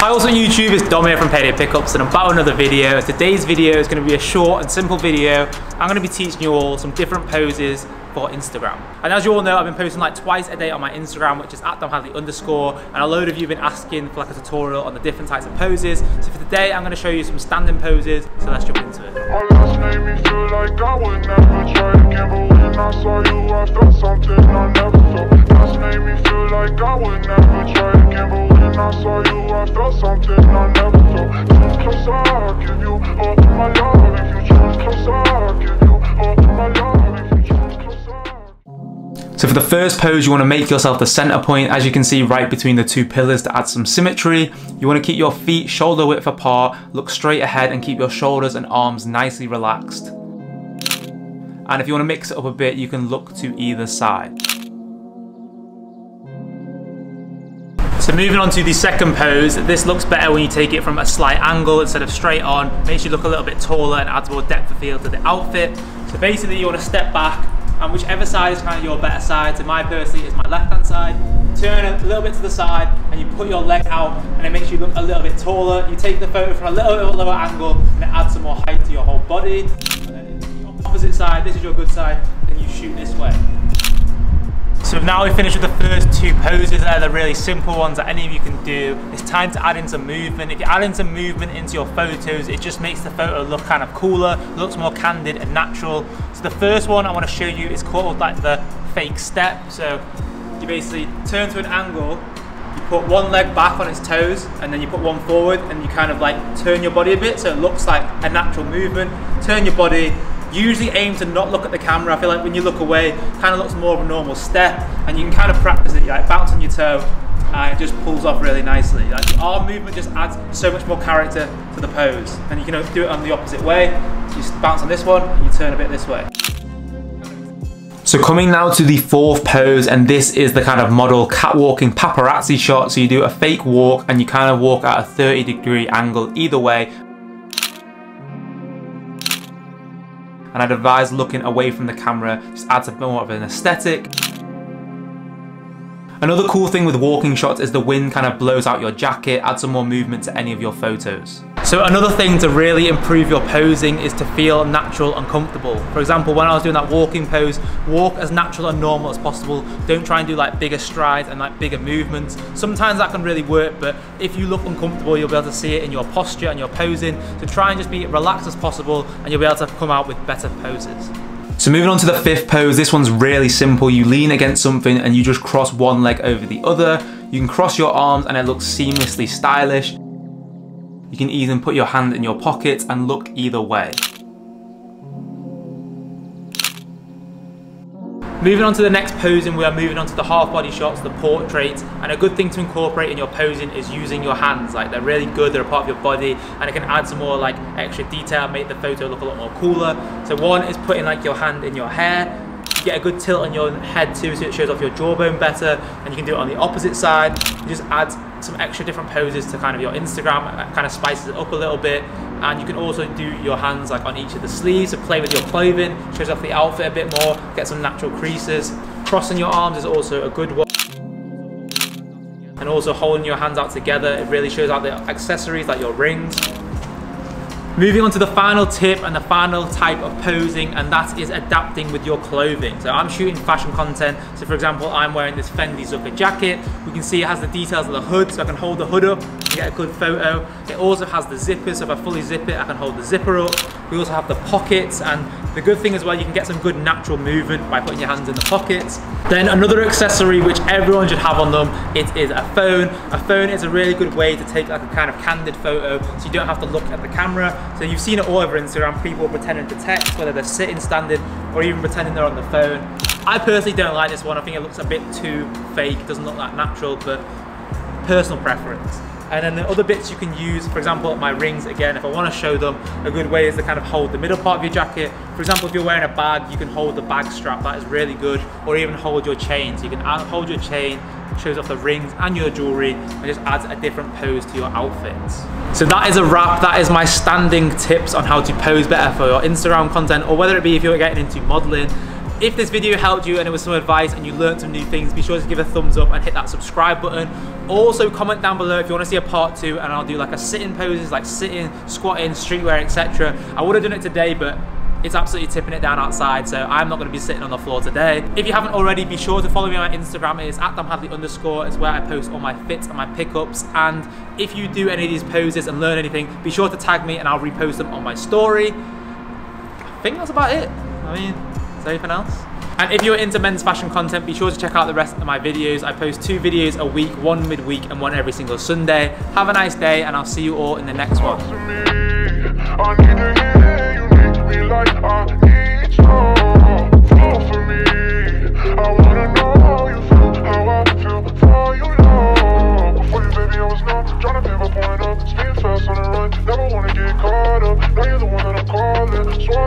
Hi, what's up YouTube? It's Dom here from Payday Pickups and I'm back with another video. Today's video is going to be a short and simple video. I'm going to be teaching you all some different poses for Instagram. And as you all know, I've been posting like twice a day on my Instagram, which is at domhadley underscore, and a load of you have been asking for like a tutorial on the different types of poses. So for today, I'm gonna show you some standing poses, so let's jump into it. So for the first pose, you wanna make yourself the center point, as you can see right between the two pillars to add some symmetry. You wanna keep your feet shoulder width apart, look straight ahead and keep your shoulders and arms nicely relaxed. And if you wanna mix it up a bit, you can look to either side. So moving on to the second pose, this looks better when you take it from a slight angle instead of straight on. Makes you look a little bit taller and adds more depth of field to the outfit. So basically you want to step back, and whichever side is kind of your better side, so my personally is my left hand side, turn a little bit to the side and you put your leg out and it makes you look a little bit taller. You take the photo from a little bit lower angle and it adds some more height to your whole body. And then the opposite side, this is your good side, then you shoot this way. So now we've finished with the first two poses there, the really simple ones that any of you can do. It's time to add in some movement. If you add in some movement into your photos, it just makes the photo look kind of cooler, looks more candid and natural. So the first one I want to show you is called like the fake step. So you basically turn to an angle, you put one leg back on its toes and then you put one forward and you kind of like turn your body a bit so it looks like a natural movement. Turn your body, usually aim to not look at the camera. I feel like when you look away, kind of looks more of a normal step and you can kind of practice it, You like bounce on your toe and it just pulls off really nicely. Like the arm movement just adds so much more character to the pose. And you can do it on the opposite way. You bounce on this one and you turn a bit this way. So coming now to the fourth pose, and this is the kind of model catwalking paparazzi shot. So you do a fake walk and you kind of walk at a 30 degree angle either way, and I'd advise looking away from the camera, just adds a bit more of an aesthetic. Another cool thing with walking shots is the wind kind of blows out your jacket, adds some more movement to any of your photos. So another thing to really improve your posing is to feel natural and comfortable. For example, when I was doing that walking pose, walk as natural and normal as possible. Don't try and do like bigger strides and like bigger movements. Sometimes that can really work, but if you look uncomfortable, you'll be able to see it in your posture and your posing. So try and just be relaxed as possible and you'll be able to come out with better poses. So moving on to the fifth pose, this one's really simple. You lean against something and you just cross one leg over the other. You can cross your arms and it looks seamlessly stylish. You can even put your hand in your pocket and look either way. Moving on to the next posing, we are moving on to the half body shots, the portraits, and a good thing to incorporate in your posing is using your hands. Like they're really good, they're a part of your body, and it can add some more like extra detail, make the photo look a lot more cooler. So one is putting like your hand in your hair, you get a good tilt on your head too, so it shows off your jawbone better, and you can do it on the opposite side. You just add some extra different poses to kind of your Instagram, uh, kind of spices it up a little bit. And you can also do your hands like on each of the sleeves, so play with your clothing, shows off the outfit a bit more, get some natural creases. Crossing your arms is also a good one. And also holding your hands out together, it really shows out the accessories like your rings. Moving on to the final tip and the final type of posing and that is adapting with your clothing. So I'm shooting fashion content. So for example, I'm wearing this Fendi Zucca jacket. We can see it has the details of the hood so I can hold the hood up and get a good photo. It also has the zipper so if I fully zip it I can hold the zipper up. We also have the pockets and the good thing as well, you can get some good natural movement by putting your hands in the pockets. Then another accessory which everyone should have on them, it is a phone. A phone is a really good way to take like a kind of candid photo so you don't have to look at the camera. So you've seen it all over Instagram, people pretending to text, whether they're sitting, standing, or even pretending they're on the phone. I personally don't like this one. I think it looks a bit too fake, doesn't look that natural, but personal preference. And then the other bits you can use, for example, my rings, again, if I want to show them, a good way is to kind of hold the middle part of your jacket. For example, if you're wearing a bag, you can hold the bag strap, that is really good, or even hold your chain. So you can hold your chain, shows off the rings and your jewelry, and just adds a different pose to your outfits. So that is a wrap, that is my standing tips on how to pose better for your Instagram content, or whether it be if you're getting into modeling, If this video helped you and it was some advice and you learned some new things, be sure to give a thumbs up and hit that subscribe button. Also comment down below if you want to see a part two and I'll do like a sitting poses, like sitting, squatting, streetwear, etc. I would have done it today, but it's absolutely tipping it down outside, so I'm not going to be sitting on the floor today. If you haven't already, be sure to follow me on my Instagram. It is at domhadley underscore. It's where I post all my fits and my pickups. And if you do any of these poses and learn anything, be sure to tag me and I'll repost them on my story. I think that's about it. I mean, is there anything else? And if you're into men's fashion content, be sure to check out the rest of my videos. I post two videos a week, one midweek and one every single Sunday. Have a nice day and I'll see you all in the next one